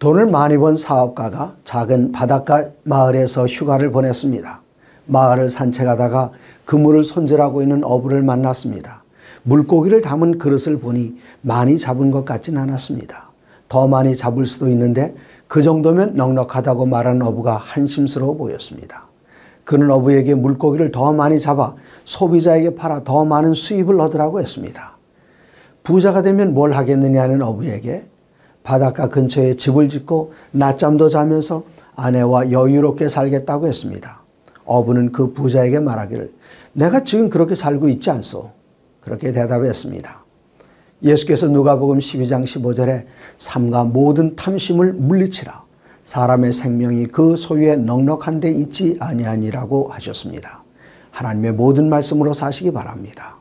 돈을 많이 번 사업가가 작은 바닷가 마을에서 휴가를 보냈습니다. 마을을 산책하다가 그물을 손질하고 있는 어부를 만났습니다. 물고기를 담은 그릇을 보니 많이 잡은 것 같진 않았습니다. 더 많이 잡을 수도 있는데 그 정도면 넉넉하다고 말하는 어부가 한심스러워 보였습니다. 그는 어부에게 물고기를 더 많이 잡아 소비자에게 팔아 더 많은 수입을 얻으라고 했습니다. 부자가 되면 뭘 하겠느냐는 어부에게 바닷가 근처에 집을 짓고 낮잠도 자면서 아내와 여유롭게 살겠다고 했습니다. 어부는 그 부자에게 말하기를 내가 지금 그렇게 살고 있지 않소. 그렇게 대답했습니다. 예수께서 누가복음 12장 15절에 삼가 모든 탐심을 물리치라. 사람의 생명이 그 소유에 넉넉한 데 있지 아니하니라고 하셨습니다. 하나님의 모든 말씀으로 사시기 바랍니다.